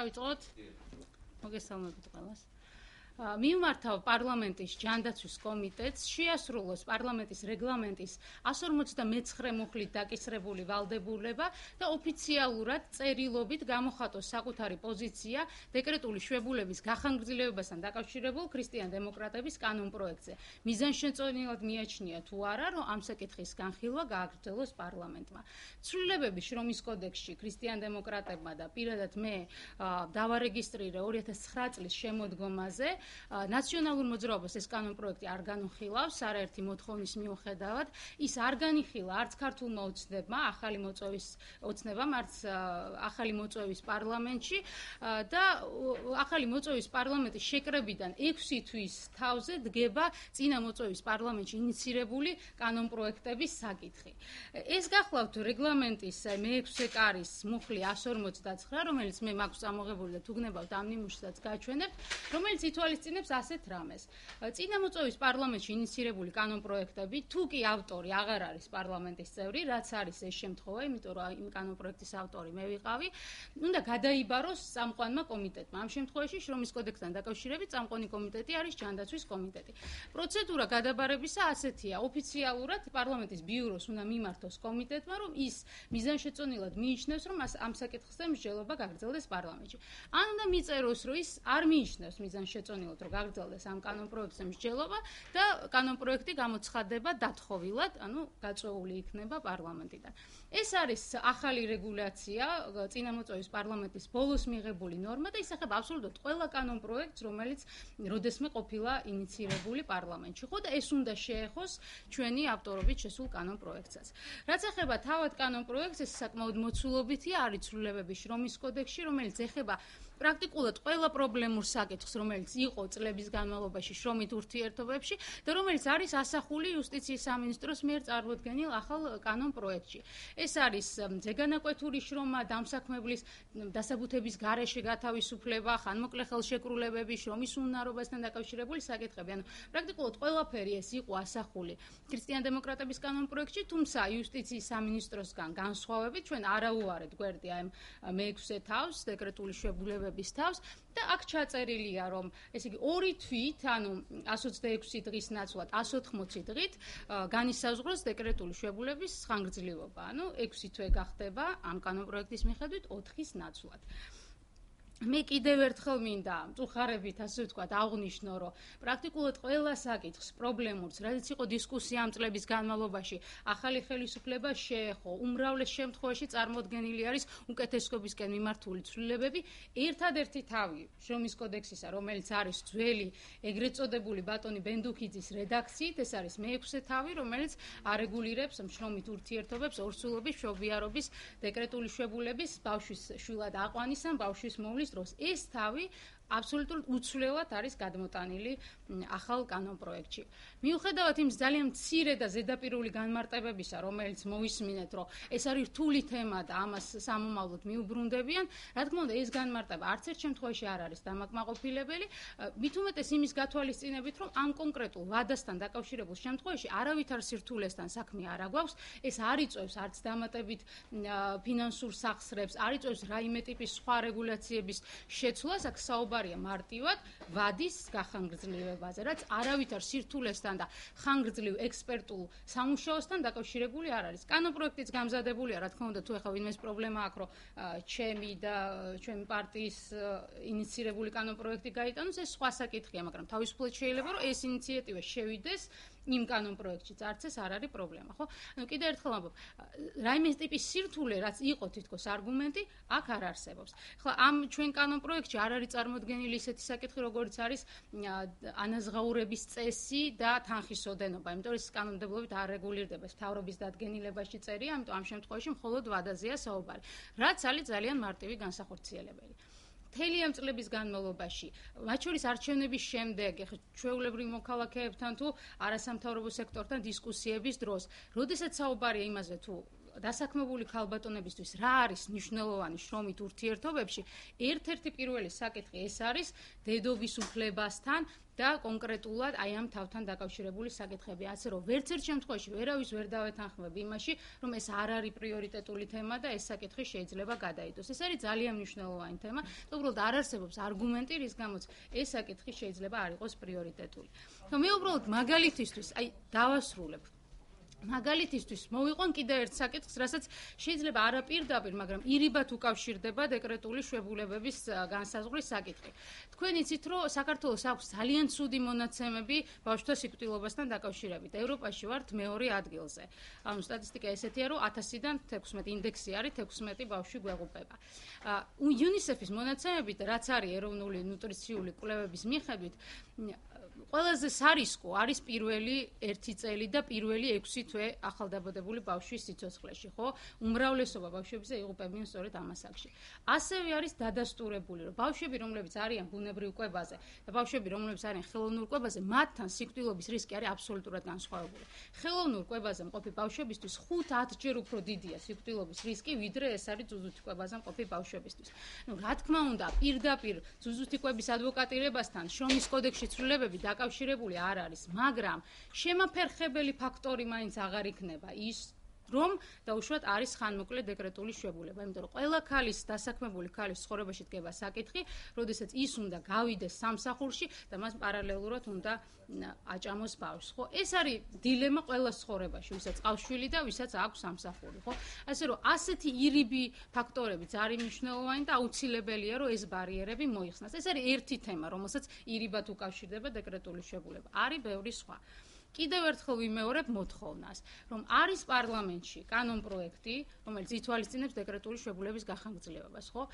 დავიწყოთ? მოგესალმებით ყველას. მიმართავ პარლამენტის ჯანდაცვის კომიტეტს შეასრულოს პარლამენტის რეგლამენტის 159 მუხლით დაკისრებული ვალდებულება და ოფიციალურად წერილობით გამოხატოს საკუთარი პოზიცია დეკრეტული შვებულების გახანგრძლივებასთან დაკავშირებულ ქრისტიან-დემოკრატების კანონპროექტზე. მიზანშეწონილად მიაჩნია თუ არა, რომ ამ საკითხის განხილვა გააგრძელოს პარლამენტმა. ცვლილებები შრომის კოდექსში ქრისტიან-დემოკრატებმა და პირადად მე დავარეგისტრირე 2009 წლის შემოდგომაზე ნაციონალურ მოძრაობას ეს კანონპროექტი არ განუხილავს არაერთი მოთხოვნის მიუხედავად ის არ განიხილა არც ქართულმა ოცნებმა ახალი მოწვევის ოცნებამ არც ახალი მოწვევის პარლამენტში და ახალი მოწვევის პარლამენტის შეკრებიდან 6 თვის თავზე დგება წინა მოწვევის პარლამენტში ინიცირებული კანონპროექტების საკითხი. ეს გახლავთ რეგლამენტის მე-6 კარის მუხლი 159 რომელიც მე მაქვს წამოღებული და თუ გნებავთ ამ ნიმუშსაც გაჩვენებთ რომელიც ითვალის აღიძინებს ასეთ რამეს. წინამოწვევის პარლამენტში ინიცირებული კანონპროექტები, თუ კი ავტორი აღარ არის პარლამენტის წევრი, რაც არის ეს შემთხვევა, იმიტომ რომ იმ კანონპროექტის ავტორი მე ვიყავი, უნდა გადაიბაროს წამყვანმა კომიტეტმა. ამ შემთხვევაში შრომის კოდექსთან დაკავშირებით წამყვანი კომიტეტი არის ჯანდაცვის კომიტეტი. პროცედურა გადაბარებისა ასეთია: ოფიციალურად პარლამენტის ბიუროს უნდა მიმართოს კომიტეტმა, რომ ის მიზანშეწონილად მიიჩნევს, რომ ამ საკითხზე მსჯელობა გაგრძელდეს პარლამენტში. ან უნდა მიწეროს, რომ ის არ მიიჩნევს მიზანშეწონილად მივიღოთ, რომ გაგრძელდეს ამ კანონპროექტზე მსჯელობა და კანონპროექტი გამოცხადდება დათხოვილად, ანუ გაწეული იქნება პარლამენტიდან. ეს არის ახალი რეგულაცია წინამოწვევის პარლამენტის ბოლოს მიღებული ნორმა და ისახება აბსოლუტურად ყველა კანონპროექტს, რომელიც როდესმე ყოფილა ინიცირებული პარლამენტში. ხო და ეს უნდა შეეხოს ჩვენი ავტორობით შესულ კანონპროექტსაც. რაც ეხება თავად კანონპროექტს, ეს საკმაოდ მოცულობითია, არის ცვლილებები შრომის კოდექსში, რომელიც ეხება პრაქტიკულად ყველა პრობლემურ საკითხს, რომელიც იყო წლების განმავლობაში შრომით ურთიერთობებში და რომელიც არის ასახული იუსტიციის სამინისტროს მიერ წარმოქმნილ ახალ კანონ პროექტში. ეს არის ზეგანაკვეთური შრომა, დამსაქმებლის დასაბუთების გარეშე გათავისუფლება, ხანმოკლე ხელშეკრულებები, შრომის უნარობასთან დაკავშირებული საკითხები. ანუ პრაქტიკულად ყველაფერი ეს იყო ასახული ქრისტიან-დემოკრატების კანონ პროექტში, თუმცა იუსტიციის სამინისტროსგან განსხვავებით ჩვენ არაუარეთ გვერდი აი მე-6 თავს დეკრეტული შეებულებები ცხოვრების თავს და აქ ჩაწერილია რომ ესე იგი ორი თვით ანუ 126 დღის ნაცვლად 180 დღით განისაზღვროს დეკრეტული შეებულების ხანგრძლივობა ანუ 6 თვე გახდება ამ კანონპროექტის მიხედვით 4-ის ნაცვლად მე კიდევ ერთხელ მინდა მწუხარებით ასე ვთქვათ აღნიშნო რომ პრაქტიკულად ყველა საკითხს პრობლემურს რაც იყო დისკუსია ამ წლების განმავლობაში ახალი ხელისუფლება შეეხო უმრავლეს შემთხვევაში წარმოქმნილი არის უკეთესობისკენ მიმართული ცვლილებები. ერთადერთი თავი შრომის კოდექსისა რომელიც არის ძველი ეგრეთ წოდებული ბატონი ბენდუქიძის რედაქციით ეს არის მეექვსე თავი რომელიც არეგულირებს შრომით ურთიერთობებს ორსულობის მშობიარობის დეკრეტული შვებულების ბავშვის შვილად აყვანისან ბავშვის მოვლის დროს. ეს თავი აბსოლუტურად უცვლელად არის გადმოტანილი ახალ კანონპროექტში. მიუხედავად იმ ძალიან მცირე და ზედაპირული განმარტებებისა, რომელიც მოისმინეთ, რომ ეს არის რთული თემა და ამას სამომავლოდ მიუბრუნდებიან, რა თქმა უნდა, ეს განმარტება არც ერთ შემთხვევაში არ არის დამაკმაყოფილებელი, მით უმეტეს იმის გათვალისწინებით, რომ ამ კონკრეტულ ვადასთან დაკავშირებულ შემთხვევაში არავითარ სირთულესთან საქმე არ აგვაქვს, ეს არ იწევს არც დამატებით ფინანსურ სახსრებს, არ იწევს რაიმე ტიპის სხვა რეგულაციების შეცვლას, აქ საუბარია მარტივად ვადის გახანგრძლივებაზე, რაც არავითარ სირთულესთან და ხანგრძლივ ექსპერტულ სამუშაოსთან დაკავშირებული არ არის. კანონპროექტიც გამზადებულია, რა თქმა უნდა, თუ ეხა ვინმეს პრობლემა აქვს, რომ ჩემი და ჩვენი პარტიის ინიცირებული კანონპროექტი გაიტანოს, ეს სხვა საკითხია, მაგრამ თავისუფლად შეიძლება რომ ეს ინიციატივა შევიდეს იმ კანონ პროექტშიც არც ეს არ არის პრობლემა, ხო? ანუ კიდე ერთხელ ამბობ, რაიმე ტიპის სირთულე, რაც იყო თითქოს არგუმენტი, აქ არ არსებობს. ხო, ამ ჩვენ კანონ პროექტში არ არის წარმოქმნილი ისეთი საკითხი, როგორიც არის ანაზღაურების წესი და თანხისოდენობა, იმიტომ რომ ეს კანონმდებლობით არ რეგულირდება, თავრობის დადგენილებაში წერია, ამიტომ ამ შემთხვევაში მხოლოდ ვადაზეა საუბარი. რაც არის ძალიან მარტივი განსახორციელებელი. მთელი ამ წლების განმავლობაში, მათ შორის არჩევნების შემდეგ, ეხლა ჩვეულებრივ მოქალაქეებთან თუ არასამთავრობო სექტორთან დისკუსიების დროს, როდესაც საუბარია იმაზე თუ დასაქმებული ქალბატონებისთვის რა არის მნიშვნელოვანი შრომით ურთიერთობებში, ერთ-ერთი პირველი საკითხი ეს არის დედობის უფლებასთან და კონკრეტულად აი ამ თავთან დაკავშირებული საკითხები. ასე რომ ვერც ერთ შემთხვევაში ვერავის ვერ დავეთანხმებ იმაში, რომ ეს არ არის პრიორიტეტული თემა და ეს საკითხი შეიძლება გადაიდოს. ეს არის ძალიან მნიშვნელოვანი თემა. უბრალოდ არ არსებობს არგუმენტი, რის გამოც ეს საკითხი შეიძლება არ იყოს პრიორიტეტული. ხო მე უბრალოდ მაგალითისთვის აი დავასრულებ მაგალითისთვის მოვიყვან კიდე ერთ საკითხს, რასაც შეიძლება არაპირდაპირ, მაგრამ ირიბად უკავშირდება დეკრეტული შვებულებების განსაზღვრის საკითხი. თქვენ იცით, რომ საქართველოს აქვს ძალიან ცუდი მონაცემები ბავშვთა სიკვდილობასთან დაკავშირებით. ევროპაში ვართ მეორე ადგილზე. ანუ სტატისტიკა ესეთია, რომ 1000-დან 16 ინდექსი არის 16 ბავშვი გვეღუპება. UNICEF-ის მონაცემებით, რაც არის ეროვნული ნუტრიციული კვლევების მიხედვით, ყველაზე სარისკო არის პირველი 1 წელი და პირველი 6 თვე ახალდაბადებული ბავშვის სიცოცხლეში, ხო? უმრავლესობა ბავშვებზე იღუპებიან სწორედ ამასაკში. ასევე არის დადასტურებული, რომ ბავშვები, რომლებიც არიან ბუნებრივ კვებაზე და ბავშვები, რომლებიც არიან ხელოვნურ კვებაზე, მათთან სიკვდილობის რისკი არის აბსოლუტურად განსხვავებული. ხელოვნურ კვებაზე მყოფი ბავშვებისთვის 5-10 ჯერ უფრო დიდია სიკვდილობის რისკი, ვიდრე ეს არის ძუძუთი კვებაზე მყოფი ბავშვებისთვის. ნუ რა თქმა უნდა, პირდაპირ ძუძუთი კვების ადვოკატირებასთან შრომის კოდექსში ცვლილებები და დაკავშირებული არ არის, მაგრამ შემაფერხებელი ფაქტორი მაინც აღარ იქნება ის რომ დაუშვათ არის ხანმოკლე დეკრეტული შვებულება, იმიტომ რომ ყველა ქალის დასაქმებული ქალის ცხოვრებაში დგება საკითხი, როდესაც ის უნდა გავიდეს სამსახურში და მას პარალელურად უნდა აჭამოს ბავშვს, ხო? ეს არის დილემა ყველა ცხოვრებაში, ვისაც ყავს შვილი და ვისაც აქვს სამსახური, ხო? ასე რომ ასეთი ირიბი ფაქტორებიც არის მნიშვნელოვანი და აუცილებელია, რომ ეს ბარიერები მოიხსნას. ეს არის ერთი თემა, რომელსაც ირიბად უკავშირდება დეკრეტული შვებულება. არის ბევრი სხვა. კიდევ ერთხელ ვიმეორებ მოთხოვნას, რომ არის პარლამენტში კანონპროექტი, რომელიც ითვალისწინებს დეკრეტული შვებულების გახანგრძლივებას, ხო?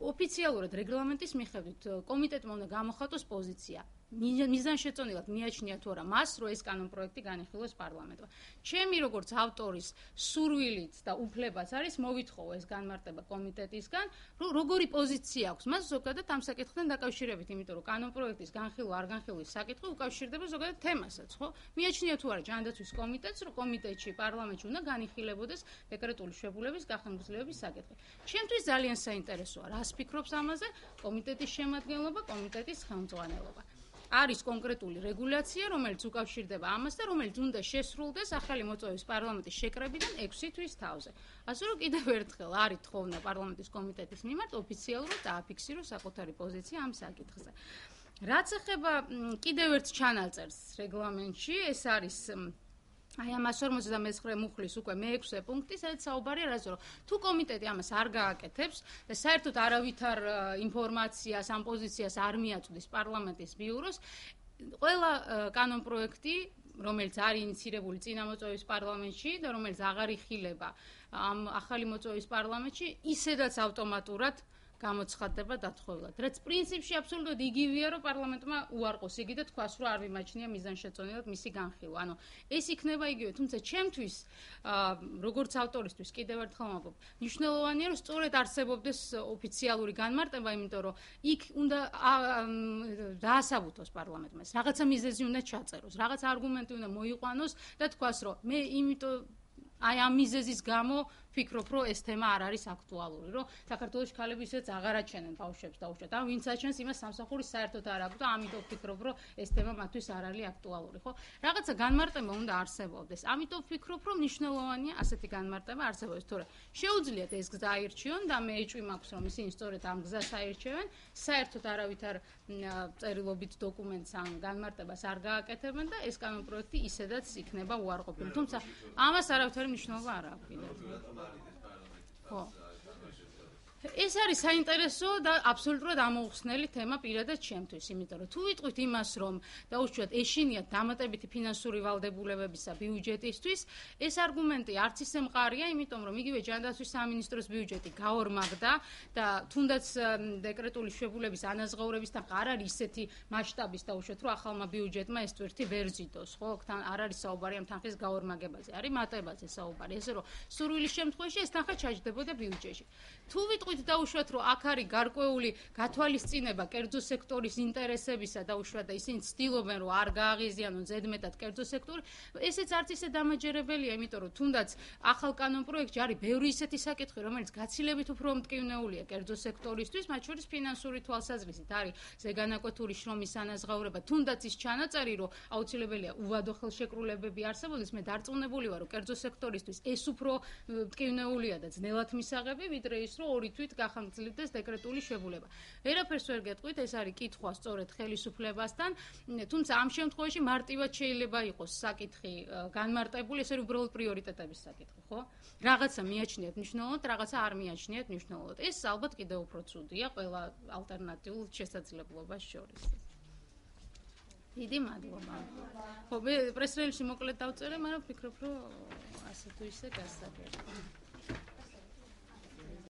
ოფიციალურად რეგლამენტის მიხედვით კომიტეტმა უნდა გამოხატოს პოზიცია მიზანშეწონილად მიაჩნია თუ არა მას, რომ ეს კანონპროექტი განიხილოს პარლამენტმა. ჩემი როგორც ავტორის სურვილით და უფლებაც არის მოვითხოვო ეს განმარტება კომიტეტისგან, რომ როგორი პოზიცია აქვს მას ზოგადად ამ საკითხთან დაკავშირებით, იმიტომ რომ კანონპროექტის განხილვა არ განხილვის საკითხი უკავშირდება ზოგადად თემასაც, ხო? მიაჩნია თუ არა ჯანდაცვის კომიტეტს, რომ კომიტეტში პარლამენტში უნდა განიხილებოდეს დეკრეტული შვებულების გახანგრძლივების საკითხი. ჩემთვის ძალიან საინტერესოა, რას ფიქრობს ამაზე კომიტეტის შემადგენლობა, კომიტეტის ხელმძღვანელობა. არის კონკრეტული რეგულაცია, რომელიც უკავშირდება ამას და რომელიც უნდა შესრულდეს ახალი მოწვევის პარლამენტის შეკრებიდან 6 თვის თავზე. ასე რომ კიდევ ერთხელ არის თხოვნა პარლამენტის კომიტეტის მიმართ ოფიციალურად დააფიქსიროს საკუთარი პოზიცია ამ საკითხზე. რაც ეხება კიდევ ერთ ჩანაწერს რეგლამენტში, ეს არის აი ამ 159 მუხლის უკვე მე-6 პუნქტი, სადაც საუბარია რაზე რომ თუ კომიტეტი ამას არ გააკეთებს და საერთოდ არავითარ ინფორმაციას ამ პოზიციას არ მიაწვდის პარლამენტის ბიუროს, ყველა კანონპროექტი რომელიც არის ინიცირებული წინამოწვევის პარლამენტში და რომელიც აღარ იხილება ამ ახალი მოწვევის პარლამენტში, ისედაც ავტომატურად გამოცხადდება დათხოვილად. რაც პრინციპში აბსოლუტურად იგივეა, რომ პარლამენტმა უარყოს იგი და თქვას, რომ არ მიმაჩნია მიზანშეწონილად მისი განხილვა. ანუ ეს იქნება იგივე, თუმცა ჩემთვის როგორც ავტორისთვის კიდევ ერთხელ ვამბობ, მნიშვნელოვანია, რომ სწორედ არსებობდეს ოფიციალური განმარტება, იმიტომ რომ იქ უნდა დაასაბუთოს პარლამენტმა. რაღაცა მიზეზი უნდა ჩაწეროს, რაღაც არგუმენტი უნდა მოიყვანოს და თქვას, რომ მე იმიტომ აი ამ მიზეზის გამო ფიქრობ, რომ ეს თემა არ არის აქტუალური, რომ საქართველოს ქალები ისეც აღარ აჩენენ ბავშვებს დაუშვათ. ან ვინც აჩენს იმას სამსახური საერთოდ არ აქვს და ამიტომ ფიქრობ, რომ ეს თემა მათთვის არ არის აქტუალური, ხო? რაღაცა განმარტება უნდა არსებობდეს. ამიტომ ფიქრობ, რომ მნიშვნელოვანია ასეთი განმარტება არსებობდეს, თორე შეუძლიათ ეს გზა აირჩიონ და მე ეჭვი მაქვს, რომ ისინი სწორედ ამ გზას აირჩევენ, საერთოდ არავითარ წერილობით დოკუმენტს ან განმარტებას არ გააკეთებენ და ეს კანონპროექტი ისედაც იქნება უარყოფილი. თუმცა ამას არავითარი მნიშვნელობა არ აქვს კიდევ. ხო ეს არის საინტერესო და აბსოლუტურად ამოუხსნელი თემა პირადად ჩემთვის, იმიტომ რომ თუ ვიტყვით იმას, რომ დაუშვათ ეშინიათ დამატებითი ფინანსური ვალდებულებებისა ბიუჯეტისთვის, ეს არგუმენტი არც ისე მყარია, იმიტომ რომ იგივე ჯანდაცვის სამინისტროს ბიუჯეტი გაორმაგდა და თუნდაც დეკრეტული შვებულების ანაზღაურებისთან არ არის ისეთი მასშტაბის დაუშვათ, რომ ახალმა ბიუჯეტმა ეს თვერთი ვერ ზიდოს, ხო? თან არ არის საუბარი ამ თანხის გაორმაგებაზე, არის მატებაზე საუბარი, ესე რომ სურვილის შემთხვევაში ეს თანხა ჩაჯდებოდა ბიუჯეტში. თუ ვიტყვით გეტყვით დაუშვათ, რომ აქ არის გარკვეული გათვალისწინება კერძო სექტორის ინტერესებისა და უშუალოდ ისინი ცდილობენ, რომ არ გააღიზიანონ ზედმეტად კერძო სექტორი. ესეც არც ისე დამაჯერებელია, იმიტომ რომ თუნდაც ახალ კანონ პროექტში არის ბევრი ისეთი საკითხი, რომელიც გაცილებით უფრო მტკივნეულია კერძო სექტორისთვის, მათ შორის ფინანსური თვალსაზრისით არის ზეგანაკვეთური შრომის ანაზღაურება, თუნდაც ის ჩანაწერი, რომ აუცილებელია უვადო ხელშეკრულებები არსებობდეს, მე დარწმუნებული ვარ, რომ კერძო სექტორისთვის ეს უფრო მტკივნეულია და ძნელად მისაღები, ვიდრე ის, რომ ორი თვით გახანგრძლივდეს დეკრეტული შეგულება. ვერაფერს ვერ გეტყვით, ეს არის კითხვა სწორედ ხელისუფლებასთან, თუმცა ამ შემთხვევაში მარტივად შეიძლება იყოს საკითხი განმარტებული, ესე რომ უბრალოდ პრიორიტეტების საკითხი, ხო? რაღაცა მიაჩნიათ მნიშვნელოვნად, რაღაცა არ მიაჩნიათ მნიშვნელოვნად. ეს ალბათ კიდევ უფრო ცუდია ყველა ალტერნატიულ შესაძლებლობას შორის. დიდი მადლობა. ხო, მე პრესრელში მოკლედ დავწერე, მაგრამ ვფიქრობ, რომ ასე თუ ისე გასაგებია.